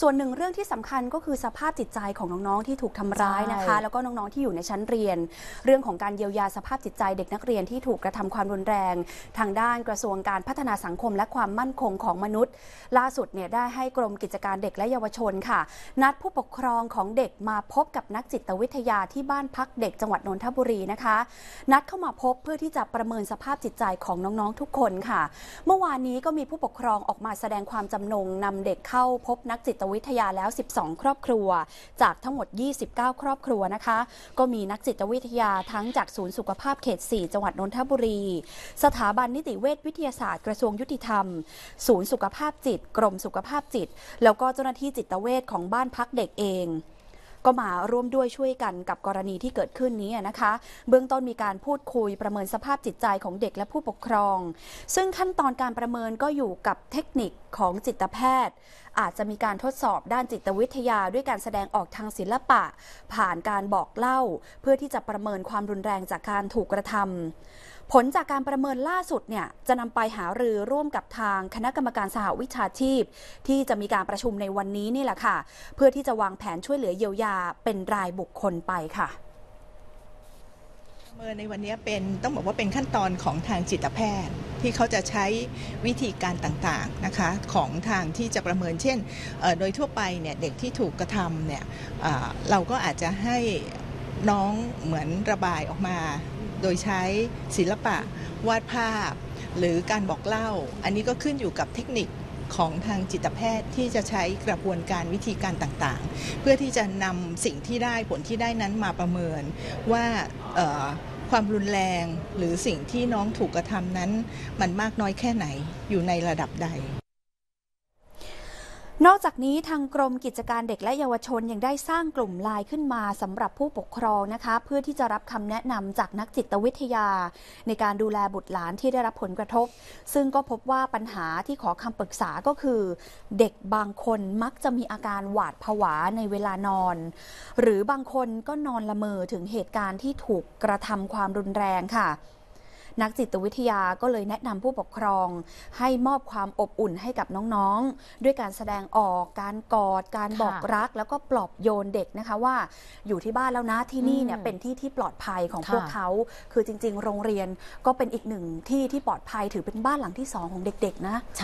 ส่วนหนึ่งเรื่องที่สำคัญก็คือสภาพจิตใจของน้องๆที่ถูกทำร้ายนะคะใช่แล้วก็น้องๆที่อยู่ในชั้นเรียน เรื่องของการเยียวยาสภาพจิตใจเด็กนักเรียนที่ถูกกระทำความรุนแรง ทางด้านกระทรวงการพัฒนาสังคม และความมั่นคงของมนุษย์ ล่าสุดเนี่ยได้ให้กรมกิจการเด็กและเยาวชนค่ะ นัดผู้ปกครองของเด็กมาพบกับนักจิตวิทยาที่บ้านพักเด็กจังหวัดนนทบุรีนะคะ นัดเข้ามาพบเพื่อที่จะประเมินสภาพจิตใจของน้องๆทุกคนค่ะ เมื่อวานนี้ก็มีผู้ปกครองออกมาแสดงความจำนงนำเด็กเข้าพบนักจิตวิทยาแล้ว 12 ครอบครัว จากทั้งหมด 29 ครอบครัวนะคะ ก็มีนักจิตวิทยาทั้งจากศูนย์สุขภาพเขต 4 จังหวัดนนทบุรี สถาบันนิติเวชวิทยาศาสตร์กระทรวงยุติธรรม ศูนย์สุขภาพจิต กรมสุขภาพจิต แล้วก็เจ้าหน้าที่จิตเวชของบ้านพักเด็กเองก็มาร่วมด้วยช่วยกันกับกรณีที่เกิดขึ้นนี้นะคะ เบื้องต้นมีการพูดคุยประเมินสภาพจิตใจของเด็กและผู้ปกครอง ซึ่งขั้นตอนการประเมินก็อยู่กับเทคนิคของจิตแพทย์อาจจะมีการทดสอบด้านจิตวิทยาด้วยการแสดงออกทางศิลปะ ผ่านการบอกเล่า เพื่อที่จะประเมินความรุนแรงจากการถูกกระทำผลจากการประเมินล่าสุดเนี่ยจะนำไปหารือร่วมกับทางคณะกรรมการสหวิชาชีพ ที่จะมีการประชุมในวันนี้นี่แหละค่ะ เพื่อที่จะวางแผนช่วยเหลือเยียวยาเป็นรายบุคคลไปค่ะประเมินในวันนี้เป็นต้องบอกว่าเป็นขั้นตอนของทางจิตแพทย์ ที่เขาจะใช้วิธีการต่างๆนะคะของทางที่จะประเมินเช่น โดยทั่วไปเนี่ยเด็กที่ถูกกระทำเนี่ยเราก็อาจจะให้น้องเหมือนระบายออกมา โดยใช้ศิลปะวาดภาพ หรือการบอกเล่า อันนี้ก็ขึ้นอยู่กับเทคนิคของทางจิตแพทย์ที่จะใช้กระบวนการวิธีการต่างๆ เพื่อที่จะนำสิ่งที่ได้ผลที่ได้นั้นมาประเมินว่า ความรุนแรงหรือสิ่งที่น้องถูกกระทำนั้น มันมากน้อยแค่ไหนอยู่ในระดับใด นอกจากนี้ทางกรมกิจการเด็กและเยาวชนยังได้สร้างกลุ่มไลน์ขึ้นมาสำหรับผู้ปกครองนะคะ เพื่อที่จะรับคำแนะนำจากนักจิตวิทยา ในการดูแลบุตรหลานที่ได้รับผลกระทบ ซึ่งก็พบว่าปัญหาที่ขอคำปรึกษาก็คือ เด็กบางคนมักจะมีอาการหวาดผวาในเวลานอน หรือบางคนก็นอนละเมอถึงเหตุการณ์ที่ถูกกระทำความรุนแรงค่ะ นักจิตวิทยาก็เลยแนะนำผู้ปกครอง ให้มอบความอบอุ่นให้กับน้องๆ ด้วยการแสดงออกการกอด การบอกรัก แล้วก็ปลอบโยนเด็กนะคะว่า อยู่ที่บ้านแล้วนะที่นี่เนี่ยอืมเป็นที่ที่ปลอดภัยของค่ะพวกเขา คือจริง ๆ โรงเรียนก็เป็นอีกหนึ่งที่ที่ปลอดภัยถือเป็นบ้านหลังที่สองของเด็กๆนะ